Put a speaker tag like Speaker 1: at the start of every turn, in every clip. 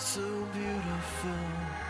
Speaker 1: so beautiful.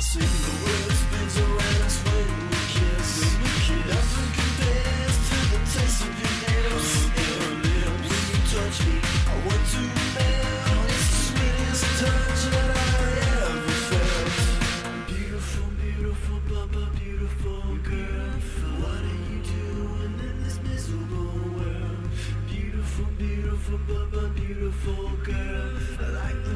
Speaker 1: See, the we kiss. Nothing compares to the taste of your lips. When you touch me, I want to melt. It's the sweetest touch that I ever felt. Beautiful, beautiful, beautiful girl. What are you doing in this miserable world? Beautiful, beautiful, beautiful girl. I like